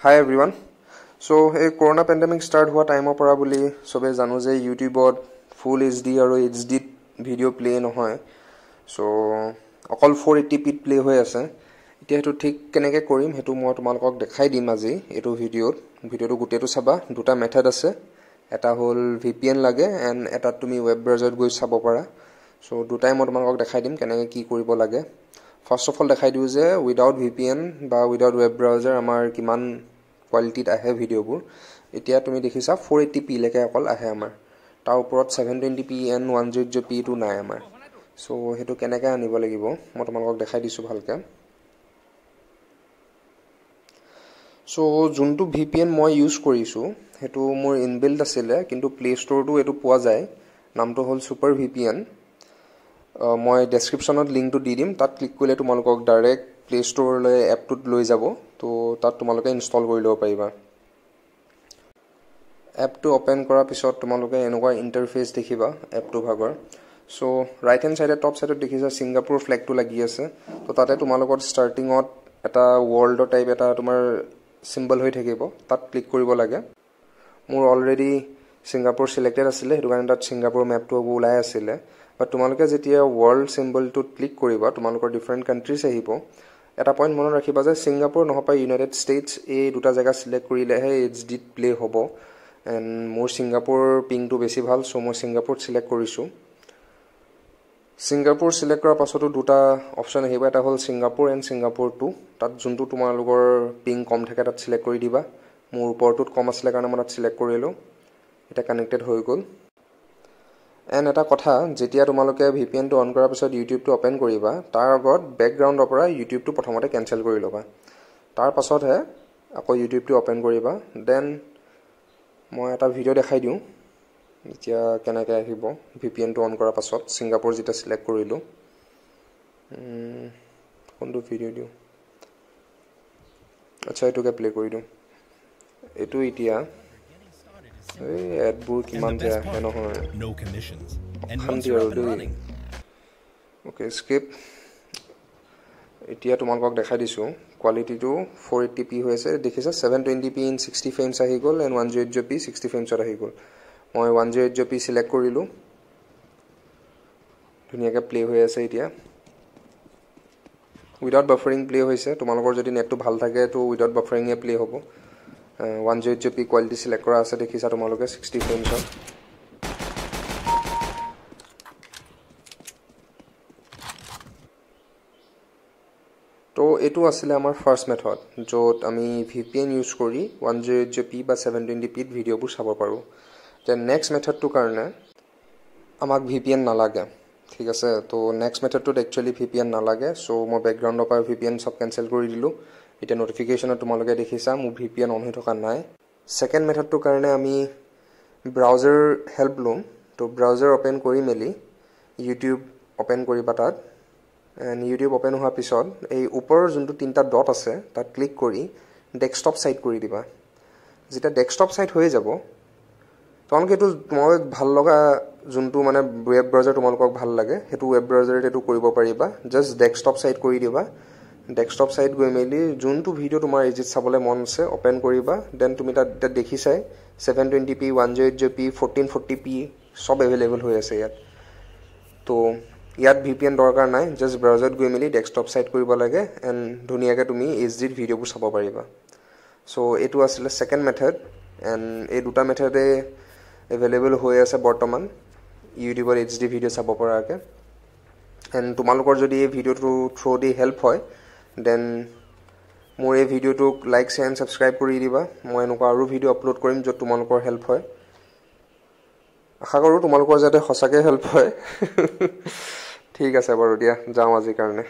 হাই everyone চ' এই corona pandemic start হোৱা টাইমৰ পৰা বুলি চবেই জানো যে ইউটিউবত ফুল এইচ ডি আৰু এইচ ডিত ভিডিঅ' প্লে নহয়। চ' অকল ফ'ৰ এইট্টি পিত প্লে হৈ আছে। এতিয়া সেইটো ঠিক কেনেকৈ কৰিম সেইটো মই তোমালোকক দেখাই দিম আজি এইটো ভিডিঅ'ত ভিডিঅ'টো গোটেইটো চাবা দুটা মেথড আছে। এটা হ'ল ভি পি এন লাগে এণ্ড এটাত তুমি ৱেব ব্ৰাউজাৰত গৈ চাব পাৰা। চ' দুটাই মই তোমালোকক দেখাই দিম কেনেকৈ কি কৰিব লাগে। ফাৰ্ষ্ট অফ অল দেখাই দিওঁ যে উইদাউট ভি পি এন বা উইদাউট ৱেব ব্ৰাউজাৰ আমাৰ কিমান কোৱালিটিত আহে ভিডিঅ'বোৰ। এতিয়া তুমি দেখিছা ফ'ৰ এইট্টি পিলৈকে অকল আহে আমাৰ। তাৰ ওপৰত seven twenty P and one zero' zero' পিটো নাই আমাৰ। চ' সেইটো কেনেকৈ আনিব লাগিব? মই তোমালোকক দেখাই দিছোঁ ভালকৈ। চ' যোনটো ভি পি এন মই ইউজ কৰিছোঁ সেইটো মোৰ ইনবিল্ড আছিলে কিন্তু প্লে' ষ্ট'ৰটো এইটো পোৱা যায়। নামটো হ'ল ছুপাৰ ভি পি এন মই ডেছক্ৰিপশ্যনত লিংকটো দি দিম। তাত ক্লিক কৰিলে তোমালোকক ডাইৰেক্ট প্লে' ষ্ট'ৰলৈ এপটোত লৈ যাব। তো তাত তোমালোকে ইনষ্টল কৰি ল'ব পাৰিবা। এপটো অ'পেন কৰাৰ পিছত তোমালোকে এনেকুৱা ইণ্টাৰফেচ দেখিবা এপটো ভাগৰ। চ' ৰাইট হেণ্ড চাইডে টপ চাইডত দেখিছা ছিংগাপুৰ ফ্লেগটো লাগি আছে। তো তাতে তোমালোকৰ ষ্টাৰ্টিঙত এটা ৱৰ্ল্ডৰ টাইপ এটা তোমাৰ চিম্বল হৈ থাকিব। তাত ক্লিক কৰিব লাগে। মোৰ অলৰেডি ছিংগাপুৰ চিলেক্টেড আছিলে। সেইটো কাৰণে তাত ছিংগাপুৰ মেপটো ওলাই আছিলে। বাট তোমালোকে যেতিয়া ৱৰ্ল্ড চিম্বলটোত ক্লিক কৰিবা তোমালোকৰ ডিফাৰেণ্ট কাণ্ট্ৰিজ আহিব এটা পইণ্ট মনত ৰাখিবা যে ছিংগাপুৰ নহবা ইউনাইটেড ষ্টেটছ এই দুটা জেগা চিলেক্ট কৰিলেহে এইচ ডিত প্লে' হ'ব। এণ্ড মোৰ ছিংগাপুৰ পিংটো বেছি ভাল চ' মই ছিংগাপুৰত চিলেক্ট কৰিছোঁ। ছিংগাপুৰ চিলেক্ট কৰাৰ পাছতো দুটা অপশ্যন আহিব এটা হ'ল ছিংগাপুৰ এণ্ড ছিংগাপুৰ টু তাত যোনটো তোমালোকৰ পিং কম থাকে তাত চিলেক্ট কৰি দিবা। মোৰ ওপৰটোত কম আছিলে কাৰণে মই তাত চিলেক্ট কৰিলোঁ। এতিয়া কানেক্টেড হৈ গ'ল। এণ্ড এটা কথা যেতিয়া তোমালোকে ভি পি এনটো অন কৰাৰ পিছত ইউটিউবটো অ'পেন কৰিবা তাৰ আগত বেকগ্ৰাউণ্ডৰ পৰা ইউটিউবটো প্ৰথমতে কেঞ্চেল কৰি ল'বা। তাৰ পাছতহে আকৌ ইউটিউবটো অ'পেন কৰিবা। দেন মই এটা ভিডিঅ' দেখাই দিওঁ এতিয়া কেনেকৈ আহিব। ভি পি এনটো অন কৰাৰ পাছত ছিংগাপুৰ যেতিয়া চিলেক্ট কৰিলোঁ কোনটো ভিডিঅ' দিওঁ? আচ্ছা এইটোকে প্লে' কৰি দিওঁ। এইটো এতিয়া এই এডবোৰ কিমান যে আহে নহয়। অশান্তি আৰু দেই। অ'কে স্কিপ এতিয়া তোমালোকক দেখাই দিছোঁ। কোৱালিটিটো ফ'ৰ এইট্টি পি হৈ আছে। দেখিছা seven twenty P in sixty frames আহি গ'ল and one zero' eight zero' P sixty ফ্ৰেমছত আহি গ'ল। মই one zero' eight zero' P select কৰিলোঁ। ধুনীয়াকৈ প্লে' হৈ আছে এতিয়া। উইদাউট বাফাৰিং প্লে' হৈছে। তোমালোকৰ যদি নেটটো ভাল থাকে তো উইদাউট বাফাৰিঙে প্লে' হ'ব। One zero' eight zero' P quality select কৰা আছে দেখিছা তোমালোকে ছিক্সটি ফ্ৰেমছত তো এইটো আছিলে আমাৰ ফাৰ্ষ্ট মেথড য'ত আমি ভি পি এন ইউজ কৰি one zero' eight zero' P বা ছেভেন টুৱেণ্টি পিত ভিডিঅ'বোৰ চাব পাৰোঁ। দেন নেক্সট মেথডটোৰ কাৰণে আমাক ভি পি এন নালাগে ঠিক আছে? তো নেক্সট মেথডটোত একচুৱেলি ভি পি এন নালাগে চ' মই বেকগ্ৰাউণ্ডৰ পৰা ভি পি এন চব কেঞ্চেল কৰি দিলোঁ। এতিয়া নটিফিকেশ্যনত তোমালোকে দেখিছা মোৰ ভি পি এন অন হৈ থকা নাই। ছেকেণ্ড মেথডটোৰ কাৰণে আমি ব্ৰাউজাৰ হেল্প ল'ম। তো ব্ৰাউজাৰ অ'পেন কৰি মেলি ইউটিউব অ'পেন কৰিবা তাত। এণ্ড ইউটিউব অ'পেন হোৱাৰ পিছত এই ওপৰৰ যোনটো তিনিটা ডট আছে তাত ক্লিক কৰি ডেস্কটপ ছাইট কৰি দিবা। যেতিয়া ডেস্কটপ ছাইট হৈ যাব তোমালোকে এইটো তোমালোক ভাল লগা যোনটো মানে ৱেব ব্ৰাউজাৰ তোমালোকক ভাল লাগে সেইটো ৱেব ব্ৰাউজাৰত এইটো কৰিব পাৰিবা। জাষ্ট ডেস্কটপ ছাইট কৰি দিবা। ডেস্কটপ ছাইট গৈ মেলি যোনটো ভিডিঅ' তোমাৰ ইজিত চাবলৈ মন আছে অ'পেন কৰিবা। দেন তুমি তাত এতিয়া দেখিছাই seven twenty P one zero' eight zero' P fourteen forty P চব এভেইলেবল হৈ আছে ইয়াত। তো ইয়াত ভি পি এন দৰকাৰ নাই জাষ্ট ব্ৰাউজাৰত গৈ মেলি ডেস্কটপ ছাইট কৰিব লাগে এণ্ড ধুনীয়াকৈ তুমি এইচ ডিত ভিডিঅ'বোৰ চাব পাৰিবা। চ' এইটো আছিলে ছেকেণ্ড মেথড এণ্ড এই দুটা মেথডে এভেইলেবল হৈ আছে বৰ্তমান। ইউটিউবত এইচ ডি ভিডিঅ' চাব পৰাকৈ। এণ্ড তোমালোকৰ যদি এই ভিডিঅ'টো থ্ৰু দি হেল্প হয় দেন মোৰ এই ভিডিঅ'টোক লাইক শ্বেয়াৰ এণ্ড ছাবস্ক্ৰাইব কৰি দিবা। মই এনেকুৱা আৰু ভিডিঅ' আপলোড কৰিম য'ত তোমালোকৰ হেল্প হয়। আশা কৰোঁ তোমালোকৰ যাতে সঁচাকৈ হেল্প হয়। ঠিক আছে বাৰু দিয়া যাওঁ আজিৰ কাৰণে।